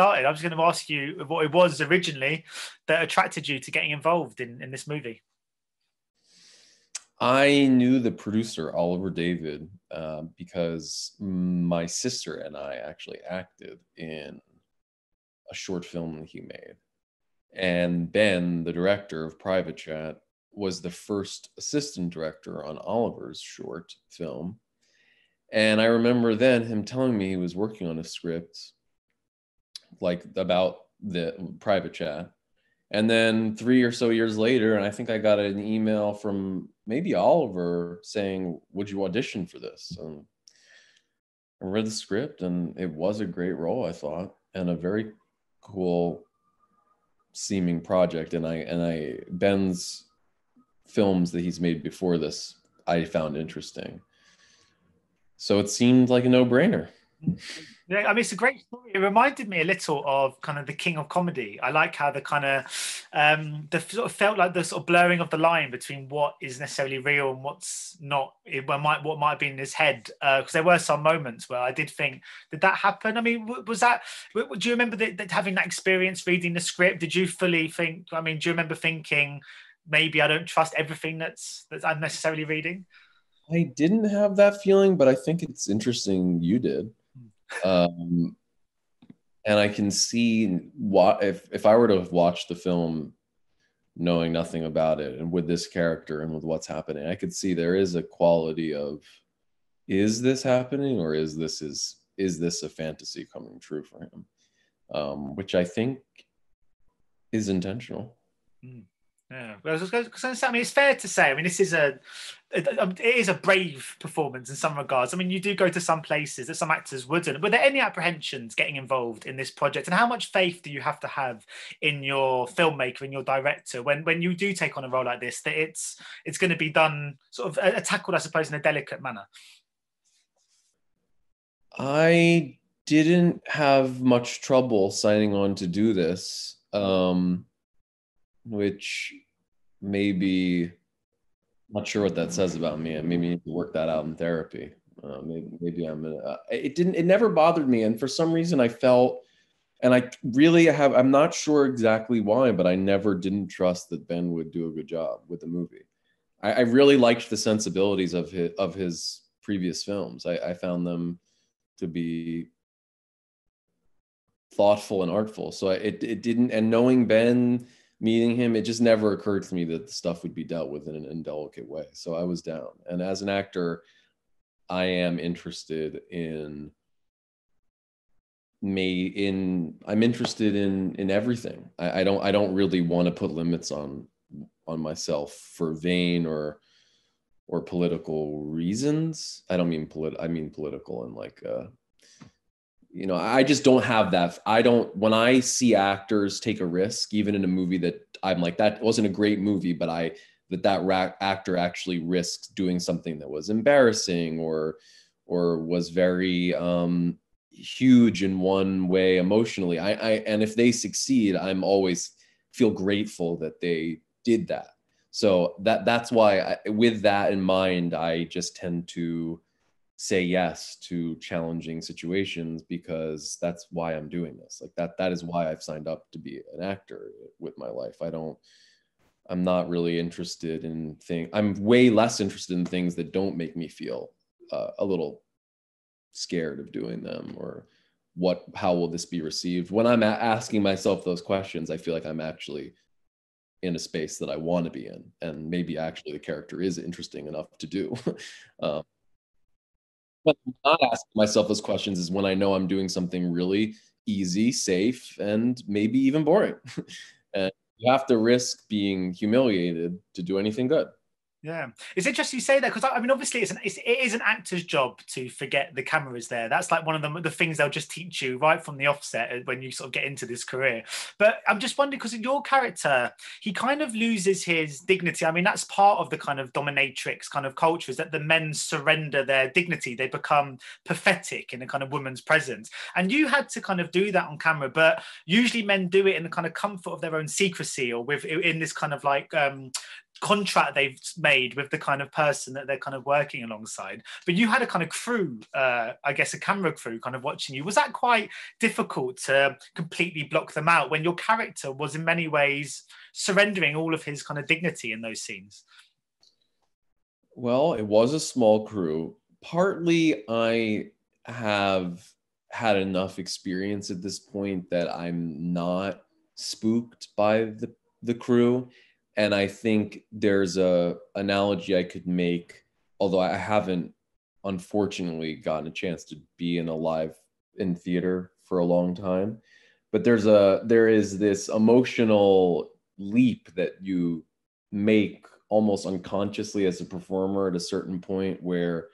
started. I was going to ask you what it was originally that attracted you to getting involved in, in this movie. I knew the producer, Oliver David, uh, because my sister and I actually acted in a short film that he made. And Ben, the director of Private Chat, was the first assistant director on Oliver's short film. And I remember then him telling me he was working on a script like about the private chat. And then three or so years later, and I think I got an email from maybe Oliver saying, Would you audition for this? And I read the script and it was a great role, I thought, and a very cool seeming project. And I and I Ben's films that he's made before this I found interesting. So it seemed like a no-brainer. Yeah, I mean, it's a great story. It reminded me a little of kind of the King of Comedy. I like how the kind of um, the sort of felt like the sort of blurring of the line between what is necessarily real and what's not. It, what might what might been in his head because uh, there were some moments where I did think, did that happen? I mean, was that? Do you remember that having that experience reading the script? Did you fully think? I mean, do you remember thinking? maybe I don't trust everything that's that's I'm necessarily reading. I didn't have that feeling, but I think it's interesting you did. Um, and I can see what if if I were to watch the film knowing nothing about it and with this character and with what's happening, I could see there is a quality of is this happening or is this is is this a fantasy coming true for him? Um, which I think is intentional. Mm. Yeah, because I mean, it's fair to say. I mean, this is a um, it is a brave performance in some regards. I mean, you do go to some places that some actors wouldn't. Were there any apprehensions getting involved in this project, and how much faith do you have to have in your filmmaker, in your director, when when you do take on a role like this, that it's it's going to be done sort of uh, tackled, I suppose, in a delicate manner? I didn't have much trouble signing on to do this. Um, which maybe not sure what that says about me. I maybe need to work that out in therapy. Uh, maybe, maybe I'm. Uh, it didn't. It never bothered me, and for some reason, I felt, and I really have. I'm not sure exactly why, but I never didn't trust that Ben would do a good job with the movie. I, I really liked the sensibilities of his of his previous films. I, I found them to be thoughtful and artful. So it it didn't. And knowing Ben meeting him, it just never occurred to me that the stuff would be dealt with in an indelicate way. So I was down. And as an actor, I am interested in me in I'm interested in in everything. I, I don't I don't really want to put limits on on myself for vain or or political reasons. I don't mean polit I mean political and like uh you know i just don't have that i don't when i see actors take a risk even in a movie that i'm like that wasn't a great movie but i that that ra- actor actually risks doing something that was embarrassing or or was very um huge in one way emotionally. I i and if they succeed i'm always feel grateful that they did that. So that that's why I, with that in mind i just tend to say yes to challenging situations because that's why I'm doing this. Like that that is why I've signed up to be an actor with my life. I don't I'm not really interested in things I'm way less interested in things that don't make me feel uh, a little scared of doing them or what how will this be received when i'm asking myself those questions i feel like i'm actually in a space that i want to be in and maybe actually the character is interesting enough to do um, but I'm not asking myself those questions is when I know I'm doing something really easy, safe, and maybe even boring. and you have to risk being humiliated to do anything good. Yeah, it's interesting you say that because I mean, obviously, it's an it's, it is an actor's job to forget the camera is there. That's like one of the the things they'll just teach you right from the offset uh, when you sort of get into this career. But I'm just wondering because in your character, he kind of loses his dignity. I mean, that's part of the kind of dominatrix kind of culture is that the men surrender their dignity. They become pathetic in a kind of woman's presence, and you had to kind of do that on camera. But usually, men do it in the kind of comfort of their own secrecy or with in this kind of like um, contract they've made with the kind of person that they're kind of working alongside. But you had a kind of crew, uh, I guess, a camera crew kind of watching you. Was that quite difficult to completely block them out when your character was in many ways surrendering all of his kind of dignity in those scenes? Well, it was a small crew. Partly, I have had enough experience at this point that I'm not spooked by the the crew and i think there's a analogy i could make although i haven't unfortunately gotten a chance to be in a live in theater for a long time. But there's a there is this emotional leap that you make almost unconsciously as a performer at a certain point where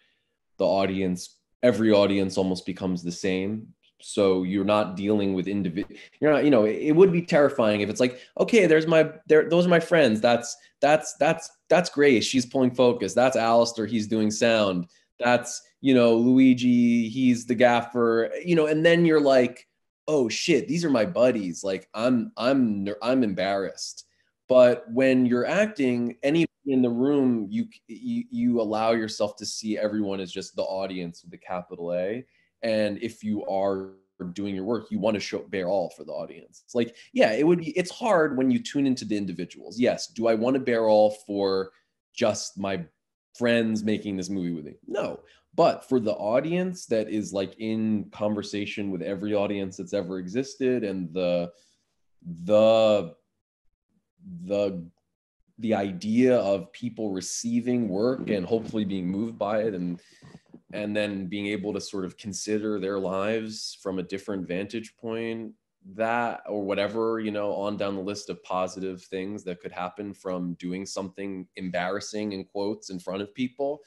the audience every audience almost becomes the same so you're not dealing with individual you're not you know it, would be terrifying if it's like okay there's my there those are my friends. That's that's that's that's grace. She's pulling focus. That's Alistair. He's doing sound. That's you know luigi. He's the gaffer. You know and then you're like oh shit these are my buddies. Like i'm i'm i'm embarrassed. But when you're acting any in the room you, you you allow yourself to see everyone as just the audience with the capital a and if you are doing your work you want to show bear all for the audience. It's like yeah it would be it's hard when you tune into the individuals. Yes do i want to bear all for just my friends making this movie with me? No. But for the audience that is like in conversation with every audience that's ever existed and the the the the idea of people receiving work and hopefully being moved by it and and then being able to sort of consider their lives from a different vantage point that or whatever you know on down the list of positive things that could happen from doing something embarrassing in quotes in front of people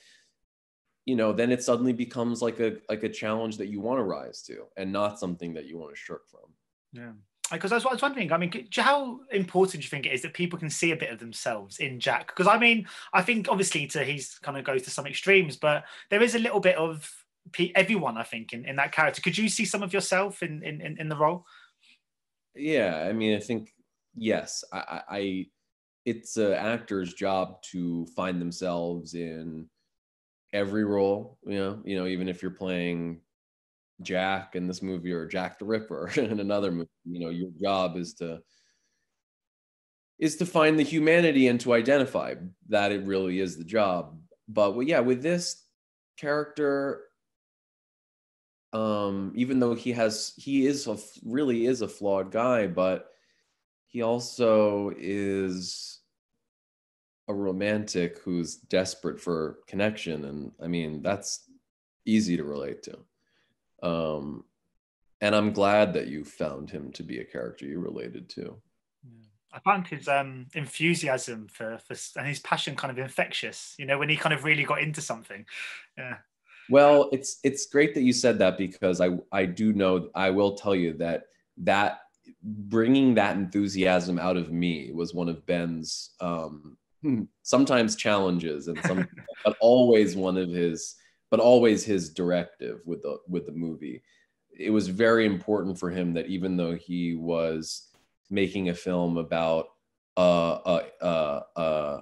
you know then it suddenly becomes like a like a challenge that you want to rise to and not something that you want to shirk from. Yeah because I was, I was wondering, I mean, how important do you think it is that people can see a bit of themselves in Jack? Because I mean, I think obviously to he's kind of goes to some extremes, but there is a little bit of everyone, I think, in, in that character. Could you see some of yourself in in, in the role? Yeah, I mean, I think yes. I, I it's an actor's job to find themselves in every role. You know, you know, even if you're playing Jack in this movie or Jack the Ripper in another movie. You know, your job is to is to find the humanity and to identify that it really is the job. But well, yeah, with this character, um, even though he has he is a really is a flawed guy, but he also is a romantic who's desperate for connection and i mean that's easy to relate to um, and I'm glad that you found him to be a character you related to. Yeah. I found his um, enthusiasm for, for and his passion kind of infectious. You know, when he kind of really got into something. Yeah. Well, it's it's great that you said that because I I do know I will tell you that that bringing that enthusiasm out of me was one of Ben's um, sometimes challenges and some but always one of his but always his directive with the with the movie. It was very important for him that even though he was making a film about uh uh uh, uh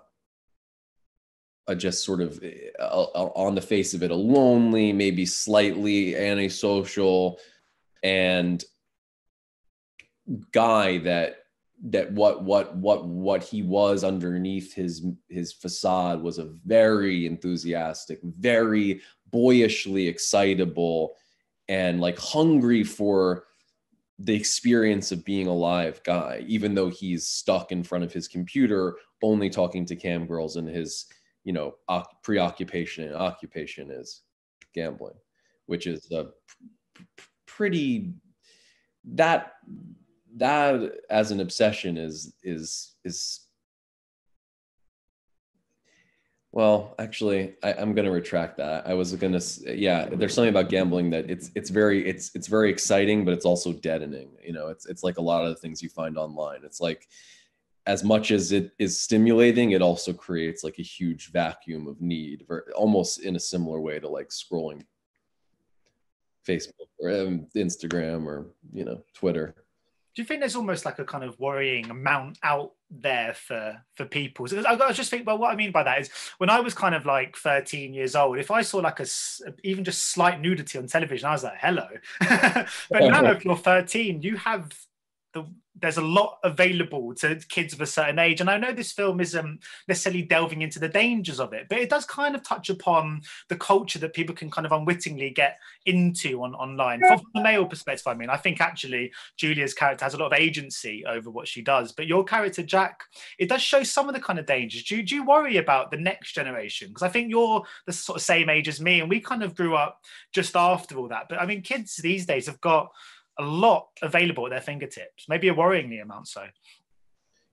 a just sort of on the face of it a lonely maybe slightly antisocial and guy that that what what what what he was underneath his his facade was a very enthusiastic very boyishly excitable and like hungry for the experience of being alive guy even though he's stuck in front of his computer only talking to cam girls and his you know preoccupation and occupation is gambling which is a pretty that that as an obsession is is is well, actually, I, am going to retract that. I was going to, yeah. There's something about gambling that it's it's very it's it's very exciting, but it's also deadening. You know, it's it's like a lot of the things you find online. It's like as much as it is stimulating, it also creates like a huge vacuum of need, almost in a similar way to like scrolling Facebook or um, Instagram or you know Twitter. Do you think there's almost like a kind of worrying amount out there for for people? So i just think, well what i mean by that is when i was kind of like 13 years old if i saw like a even just slight nudity on television i was like hello. But now if you're 13 you have the there's a lot available to kids of a certain age. And I know this film isn't necessarily delving into the dangers of it, but it does kind of touch upon the culture that people can kind of unwittingly get into on online. From the male perspective, I mean, I think actually Julia's character has a lot of agency over what she does. But your character, Jack, it does show some of the kind of dangers. Do, do you worry about the next generation? Because I think you're the sort of same age as me, and we kind of grew up just after all that. But I mean, kids these days have got a lot available at their fingertips, maybe a worryingly amount so.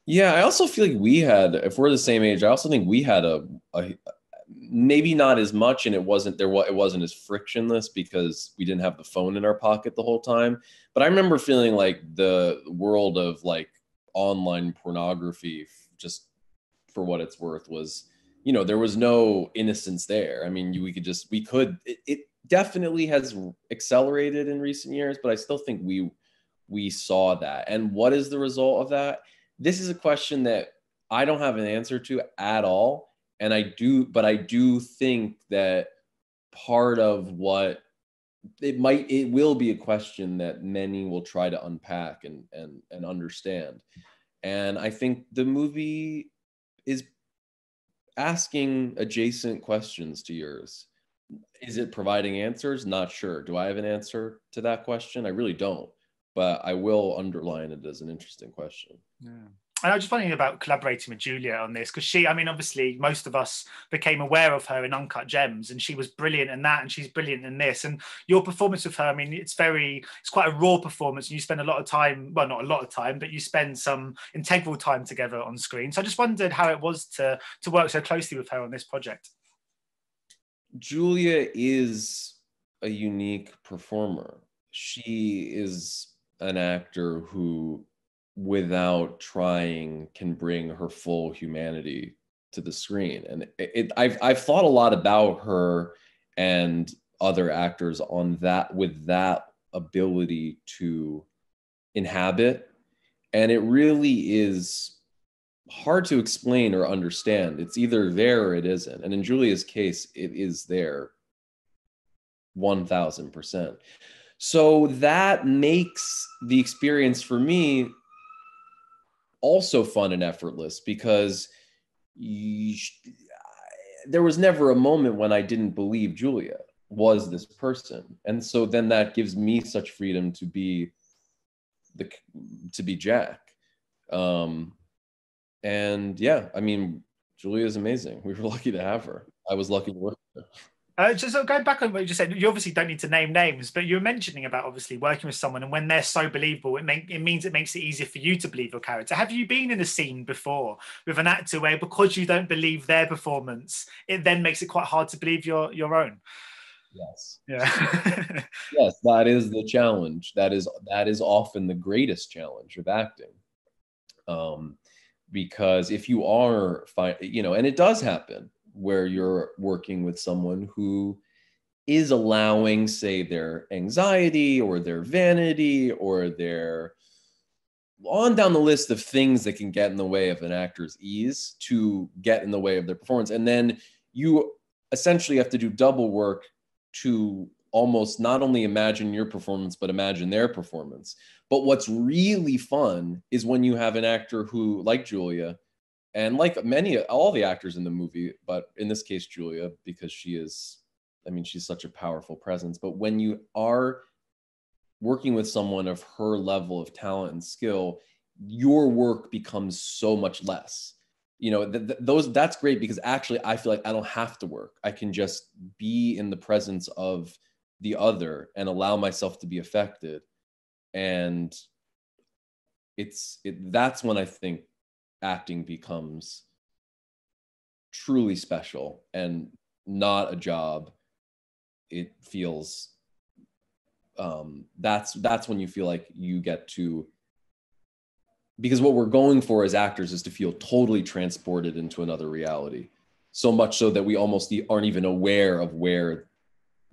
Yeah, I also feel like we had, if we're the same age, I also think we had a, a maybe not as much, and it wasn't there. What it wasn't as frictionless because we didn't have the phone in our pocket the whole time. But I remember feeling like the world of like online pornography, just for what it's worth, was you know there was no innocence there. I mean, we could just we could it, it definitely has accelerated in recent years, but I still think we we saw that. And what is the result of that? This is a question that I don't have an answer to at all. And I do, but I do think that part of what it might it will be a question that many will try to unpack and and and understand. And I think the movie is asking adjacent questions to yours is it providing answers? Not sure. Do I have an answer to that question? I really don't, but I will underline it as an interesting question. Yeah. And I was just wondering about collaborating with Julia on this because she, I mean, obviously, most of us became aware of her in Uncut Gems, and she was brilliant in that, and she's brilliant in this. And your performance with her, I mean, it's very, it's quite a raw performance, and you spend a lot of time, well, not a lot of time, but you spend some integral time together on screen. So I just wondered how it was to to work so closely with her on this project. Julia is a unique performer. She is an actor who, without trying, can bring her full humanity to the screen. And it, it, I've I've thought a lot about her and other actors on that with that ability to inhabit, and it really is hard to explain or understand. It's either there or it isn't. And in Julia's case, it is there 1000%. So that makes the experience for me also fun and effortless because you, there was never a moment when I didn't believe Julia was this person. And so then that gives me such freedom to be the to be Jack. Um, and yeah, I mean, Julia is amazing. We were lucky to have her. I was lucky to work with her. Uh, just so going back on what you just said, you obviously don't need to name names, but you're mentioning about obviously working with someone, and when they're so believable, it, make, it means it makes it easier for you to believe your character. Have you been in a scene before with an actor where because you don't believe their performance, it then makes it quite hard to believe your your own? Yes. Yeah. yes, that is the challenge. That is that is often the greatest challenge of acting. Um, because if you are fine you know and it does happen where you're working with someone who is allowing say their anxiety or their vanity or their on down the list of things that can get in the way of an actor's ease to get in the way of their performance. And then you essentially have to do double work to almost not only imagine your performance but imagine their performance but what's really fun is when you have an actor who, like Julia, and like many, all the actors in the movie, but in this case, Julia, because she is, I mean, she's such a powerful presence. But when you are working with someone of her level of talent and skill, your work becomes so much less. You know, th- th- those that's great because actually I feel like I don't have to work. I can just be in the presence of the other and allow myself to be affected. And it's it, that's when i think acting becomes truly special and not a job. It feels um that's that's when you feel like you get to because what we're going for as actors is to feel totally transported into another reality. So much so that we almost aren't even aware of where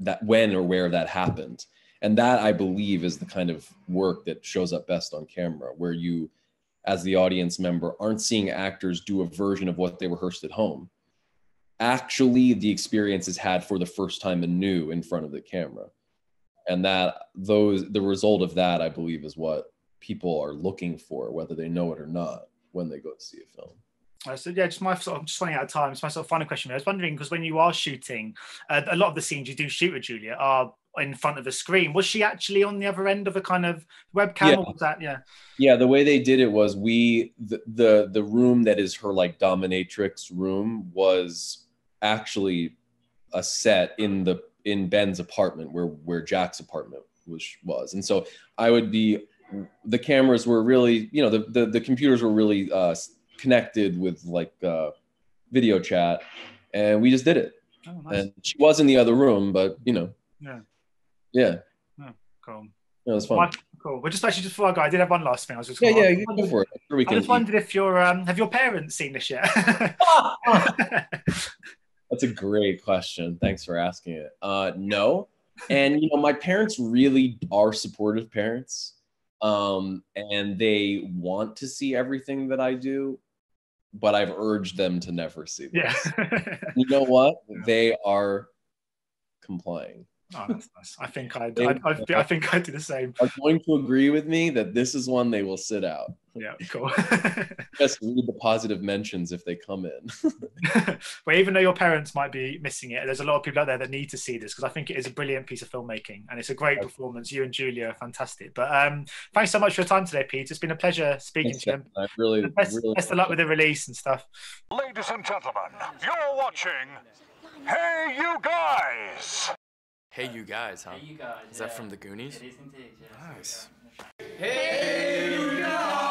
that when or where that happened. And that i believe is the kind of work that shows up best on camera where you as the audience member aren't seeing actors do a version of what they rehearsed at home. Actually the experience is had for the first time anew in front of the camera. And that those the result of that i believe is what people are looking for whether they know it or not when they go to see a film uh, so yeah, just my sort of just running out of time. It's my sort of final question. I was wondering because when you are shooting, uh, a lot of the scenes you do shoot with Julia are in front of a screen. Was she actually on the other end of a kind of webcam? Yeah. Or was that yeah? Yeah, the way they did it was we the, the the room that is her like dominatrix room was actually a set in the in Ben's apartment where where Jack's apartment was was, and so I would be the cameras were really you know the the, the computers were really uh, connected with like uh, video chat, and we just did it. Oh, nice. And she was in the other room, but you know, yeah, yeah, oh, cool. Yeah, it was fun. Cool. Well, just actually, just before I go, I did have one last thing. I was just yeah, yeah, you go for it. Sure I just wondered if your um, have your parents seen this yet? That's a great question. Thanks for asking it. Uh, no, and you know, my parents really are supportive parents, um, and they want to see everything that I do but I've urged them to never see this. Yeah. you know what? They are complying. Oh, that's nice. I think I, I, I, I, think I do the same. Are going to agree with me that this is one they will sit out. Yeah, cool. Just read the positive mentions if they come in. but even though your parents might be missing it, there's a lot of people out there that need to see this because I think it is a brilliant piece of filmmaking and it's a great performance. You and Julia are fantastic. But um, thanks so much for your time today, Pete. It's been a pleasure speaking thanks, to you. I really, best, really best of luck with the release and stuff. Ladies and gentlemen, you're watching Hey You Guys. Hey You Guys, huh? Hey You Guys. Is that from the Goonies? It is indeed, Nice. Hey You Guys!